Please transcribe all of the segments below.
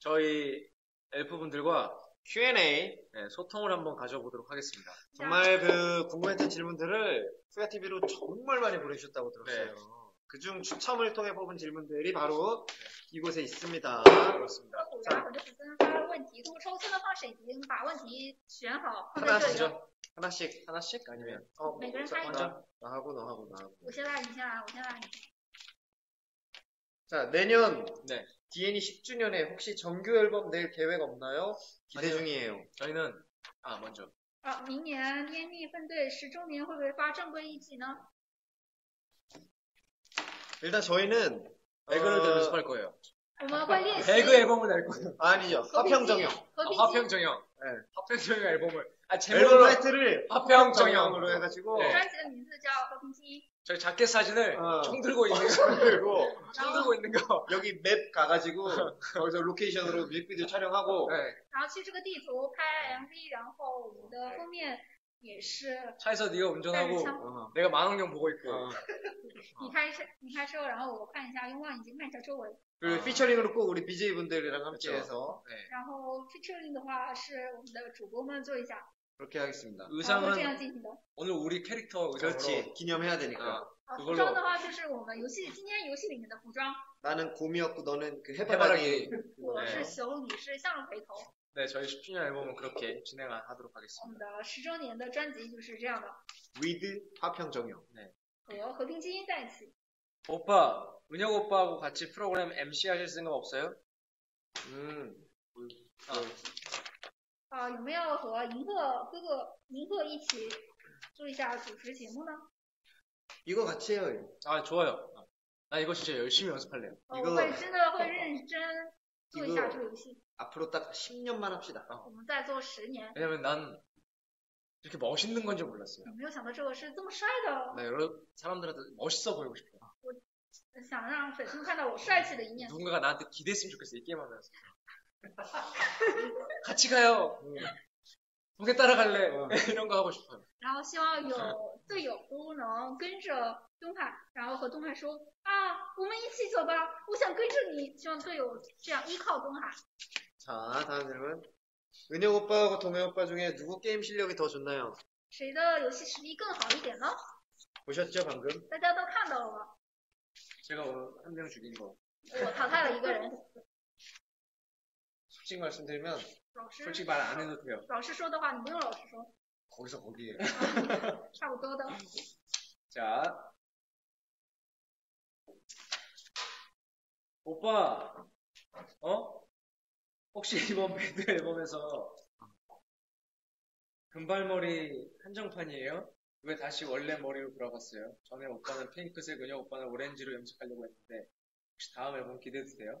저희 엘프분들과 Q&A 네, 소통을 한번 가져보도록 하겠습니다. 정말 그 궁금했던 질문들을 후야 TV로 정말 많이 보내주셨다고 들었어요. 네. 그중 추첨을 통해 뽑은 질문들이 바로 이곳에 있습니다. 그렇습니다.果然很多粉丝发了问题，通过抽签的方式已经把问题选好放在 하나 这里了。 시죠 하나씩. 하나씩 아니면 어,每个人자, 发一个 먼저 나하고 너하고 나하고. 我先来，你先来，我先来。 자, 내년 네. DN이 10주년에 혹시 정규 앨범 낼 계획 없나요? 기대 아니요. 중이에요. 저희는 아 먼저 啊，明年 DME 分队十周年会不会发正规一季呢？ 일단 저희는 배그를 더 어, 연습할 거예요. 我们会练习 배그 앨범을 낼 거예요. 아니죠. 和平精 화평정형. 和 아, 平精 화평정형. 네. 화평정형 앨범을 아 앨범 제목으로 타이틀을 화평정형으로 화평정형으로 해가지고 对 专辑的名字叫《和平精英》， 저희 자켓 사진을 어. 총 들고 있는 거, 그리고 총 들고 있는 거. 여기 맵 가가지고 거기서 로케이션으로 뮤직비디오 촬영하고 네. 然后去这个地图拍 MV，然后我们的封面也是 차에서 네가 带着 운전하고 枪， 어, 내가 망원경 보고 있고 어. 你开车，你开车，然后我看一下，用望远镜看一下周围。 그리고 아. 피처링으로 꼭 우리 BJ 분들이랑 함께 그쵸. 해서 네. 然后 featuring 的话是我们的主播们做一下， 그렇게 하겠습니다. 然后会这 의상은 样进行的。 오늘 우리 캐릭터 의상으로 그렇지. 기념해야 되니까. 아, 啊，服 그걸로 装的话就是我们游戏今天游戏里面的服装， 나는 곰이었고 너는 그 해바라기. 해바라기. 我 네. 是熊，你是向日葵头。 네, 저희 10주년 앨범은 그렇게 진행하도록 我 하겠습니다. 们的十周年的专辑就是这样的， with 화평정형. 和和平精英在一起。 오빠, 은혁 오빠하고 같이 프로그램 MC 하실 생각 없어요? 음. 아, 啊，有没有和银赫哥哥银赫一起做一下主持节目呢？ 이거 같이 해요. 아, 좋아요. 아, 나 이거 진짜 열심히 연습할래요. 呃 이거 我会真的会认真做一下这个游戏。 앞으로 딱 10년만 합시다. 我们再做十年， 왜냐면 난 이렇게 멋있는 건지 몰랐어요. 没有想到这个是这么帅的， 나 여러 사람들한테 멋있어 보이고 싶어요. 想让粉丝们看到我帅气的一面。 누군가가 나한테 기대했으면 좋겠어, 이 게임 하면서. 같이 가요. 동해 따라갈래. 어. 이런 거 하고 싶어요. 然后希望有队友都能跟着东海，然后和东海说啊，我们一起走吧，我想跟着你。希望队友这样依靠东海。 자, 다음 질문. 은혁 오빠하고 동해 오빠 중에 누구 게임 실력이 더 좋나요? 谁的游戏实力更好一点呢？ 보셨죠, 방금? 大家都看到了吗？ 제가 오늘 한 명 죽인 거. 我淘汰了一个人， 솔직히 말씀드리면 老师 솔직히 말 안 해도 돼요. 老师说的话你不用老师说， 거기서 거기에. 差不多的。 자. 오빠, 어? 혹시 이번 배드 앨범에서 금발머리 한정판이에요? 왜 다시 원래 머리로 돌아갔어요? 전에 오빠는 핑크색, 은혁 오빠는 오렌지로 염색하려고 했는데 혹시 다음 앨범 기대도 돼요?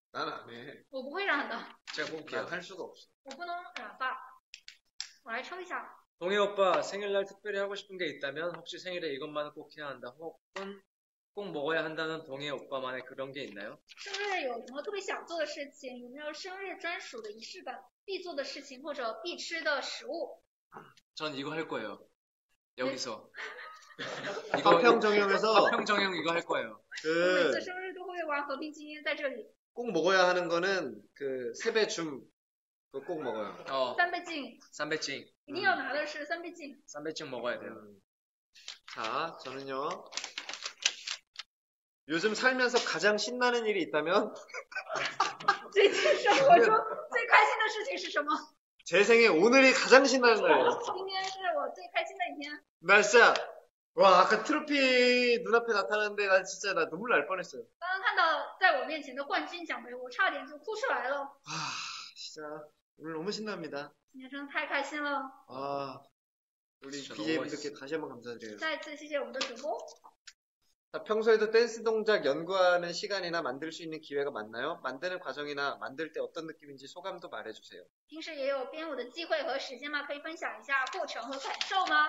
난 안 해. 我不会染的， 제가 뽑을게요. 난 할 수가 없어. 我不能染发。我来抽一下， 동해 오빠 생일날 특별히 하고 싶은 게 있다면 혹시 생일에 이것만은 꼭 해야 한다 혹은 꼭 먹어야 한다는 동해 오빠만의 그런 게 있나요? 生日有什么特别想做的事情？有没有生日专属的仪式感？必做的事情或者必吃的食物？ 전 이거 할 거예요. 여기서. 이거 화평정형에서 화평정형 이거 할 거예요. 我每 그 次生日都会玩和平精英在这里， 꼭 먹어야 하는 거는 그 세배줌 그거 꼭 먹어요. 어, 三倍镜， 쌈배찡. 一定要拿的是三倍镜。 쌈배찡 먹어야 돼요. 음. 자, 저는요. 요즘 살면서 가장 신나는 일이 있다면 最近生活中最开心的事情是什么？ 제 생에 오늘이 가장 신나는 날이에요. 今天是我最开心的一天。 나 진짜 와 아까 트로피 눈앞에 나타났는데 나 진짜 나 눈물 날 뻔했어요. 刚刚看到在我面前的冠军奖杯，我差点就哭出来了。 아 진짜 오늘 너무 신납니다. 今天真的太开心了， 아 우리 진짜 BJ 너무 분들께 다시 한번 감사드려요. 再次谢谢我们的主播。 자, 평소에도 댄스 동작 연구하는 시간이나 만들 수 있는 기회가 많나요? 만드는 과정이나 만들 때 어떤 느낌인지 소감도 말해주세요. 平时也有编舞的机会和时间吗？可以分享一下过程和感受吗？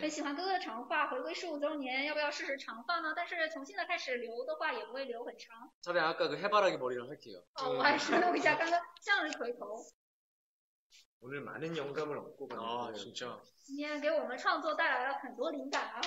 很喜欢哥哥的长发，回归十五周年，要不要试试长发呢？但是从现在开始留的话，也不会留很长。 차라리 아까 그 해바라기 머리를 할게요. 哦，我还是录一下刚刚向日葵头。 오늘 많은 영감을 얻고 아, 가는 거예요. 진짜. 今天给我们创作带来了很多灵感啊！